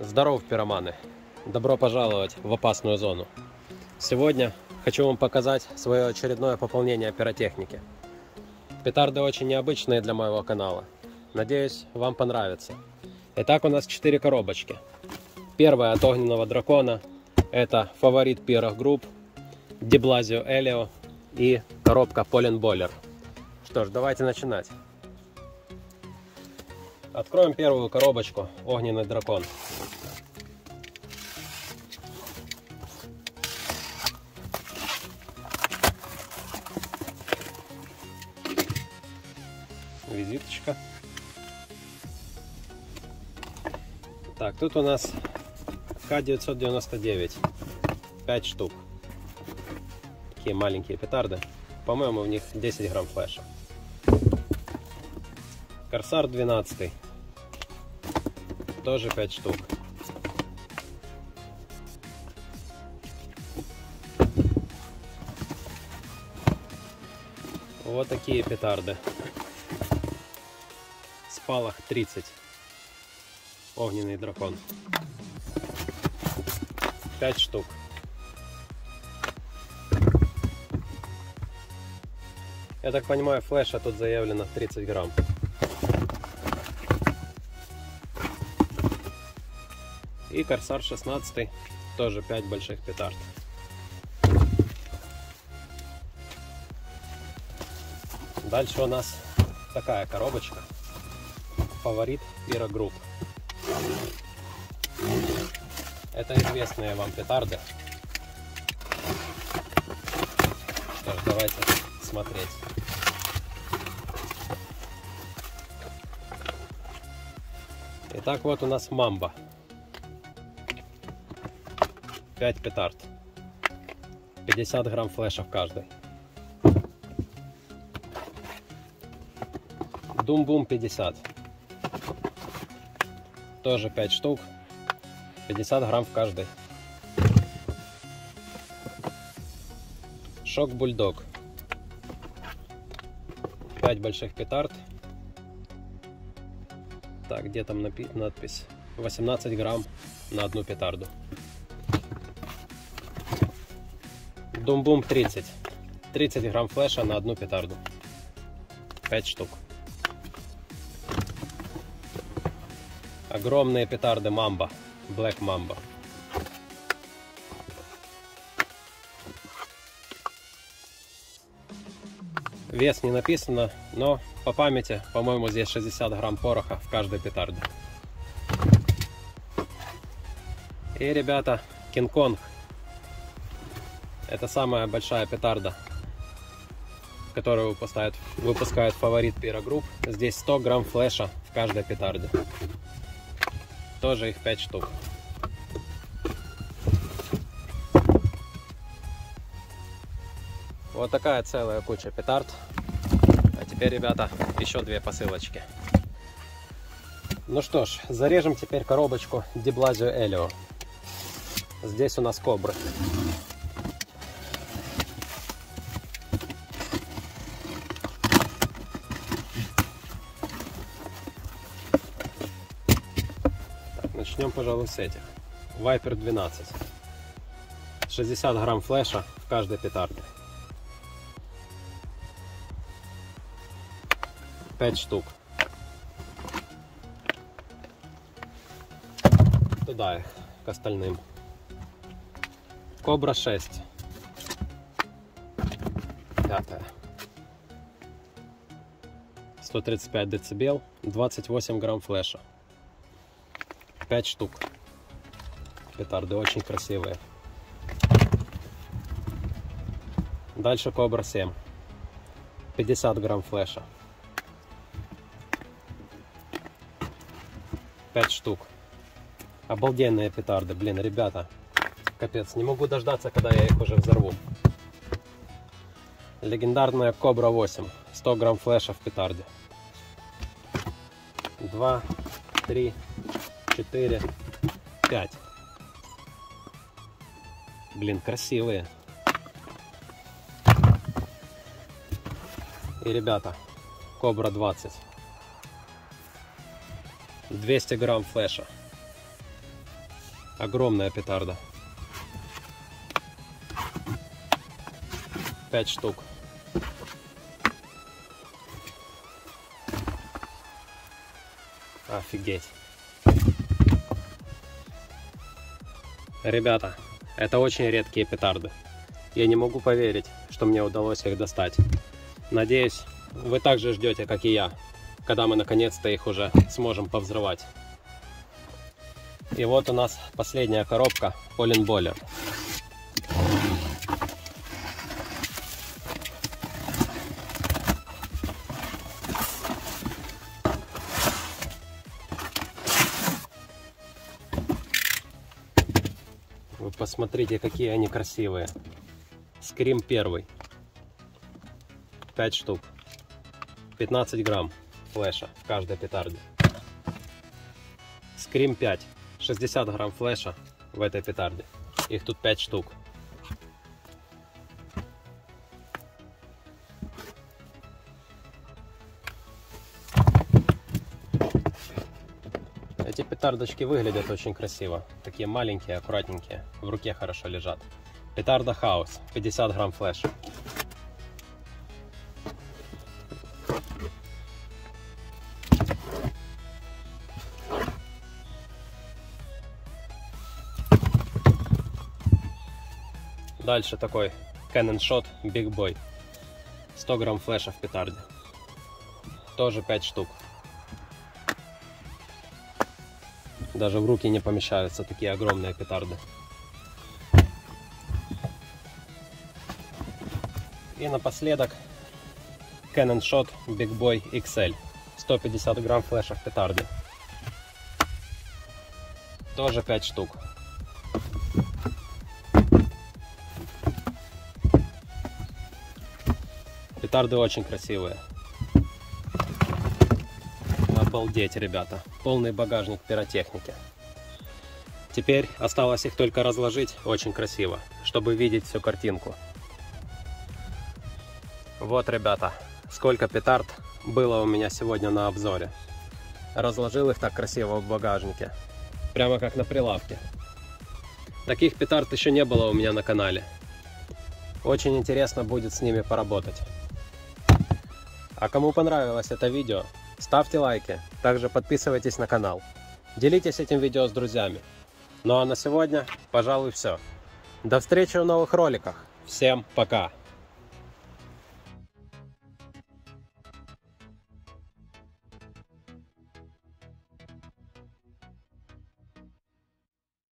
Здоров, пироманы! Добро пожаловать в опасную зону. Сегодня хочу вам показать свое очередное пополнение пиротехники. Петарды очень необычные для моего канала. Надеюсь, вам понравится. Итак, у нас 4 коробочки. Первая от огненного дракона. Это фаворит Pyro Group, Di Blasio Elio и коробка Polenböller. Что ж, давайте начинать. Откроем первую коробочку Огненный дракон. Визиточка. Так, тут у нас К-999. 5 штук. Такие маленькие петарды. По-моему, в них 10 грамм флеша. Корсар 12. Тоже 5 штук. Вот такие петарды. Спалах 30. Огненный дракон. 5 штук. Я так понимаю, флеша тут заявлено 30 грамм. И Корсар 16, тоже 5 больших петард. Дальше у нас такая коробочка. Фаворит Pyro Group. Это известные вам петарды. Что ж, давайте смотреть. Итак, вот у нас мамба. 5 петард. 50 грамм флеша в каждой. Дум-бум 50. Тоже 5 штук. 50 грамм в каждой. Шок бульдог. 5 больших петард. Так, где там надпись? 18 грамм на одну петарду. Думбум 30. 30 грамм флеша на одну петарду. 5 штук. Огромные петарды Мамба. Black Mamba. Вес не написано, но по памяти, по-моему, здесь 60 грамм пороха в каждой петарде. И, ребята, Кинг-Конг. Это самая большая петарда, которую выпускает, выпускает фаворит Pyro Group. Здесь 100 грамм флеша в каждой петарде. Тоже их 5 штук. Вот такая целая куча петард. А теперь, ребята, еще две посылочки. Ну что ж, зарежем теперь коробочку Деблазио Элио. Здесь у нас кобры. Начнем, пожалуй, с этих. Viper 12. 60 грамм флеша в каждой петарде. 5 штук. Туда их, к остальным. Кобра 6. Пятая. 135 децибел, 28 грамм флеша. 5 штук. Петарды очень красивые. Дальше Кобра 7. 50 грамм флеша. 5 штук. Обалденные петарды, блин, ребята. Капец, не могу дождаться, когда я их уже взорву. Легендарная Кобра 8. 100 грамм флеша в петарде. 2, 3, 4, 5. Блин, красивые. И, ребята, Кобра 20. 200 грамм флеша. Огромная петарда. 5 штук. Офигеть. Ребята, это очень редкие петарды. Я не могу поверить, что мне удалось их достать. Надеюсь, вы также ждете, как и я, когда мы наконец-то их уже сможем повзрывать. И вот у нас последняя коробка Поленболя. Вы посмотрите, какие они красивые. Скрим первый. 5 штук. 15 грамм флеша в каждой петарде. Скрим 5. 60 грамм флеша в этой петарде. Их тут 5 штук. Петардочки выглядят очень красиво. Такие маленькие, аккуратненькие. В руке хорошо лежат. Петарда Хаус. 50 грамм флеша. Дальше такой Canon Shot Big Boy. 100 грамм флеша в петарде. Тоже 5 штук. Даже в руки не помещаются такие огромные петарды. И напоследок Canon Shot Big Boy XL. 150 грамм флеша в петарде. Тоже 5 штук. Петарды очень красивые. Обалдеть, ребята. Полный багажник пиротехники. Теперь осталось их только разложить очень красиво, чтобы видеть всю картинку. Вот, ребята, сколько петард было у меня сегодня на обзоре. Разложил их так красиво в багажнике. Прямо как на прилавке. Таких петард еще не было у меня на канале. Очень интересно будет с ними поработать. А кому понравилось это видео, ставьте лайки, также подписывайтесь на канал. Делитесь этим видео с друзьями. Ну а на сегодня, пожалуй, все. До встречи в новых роликах. Всем пока!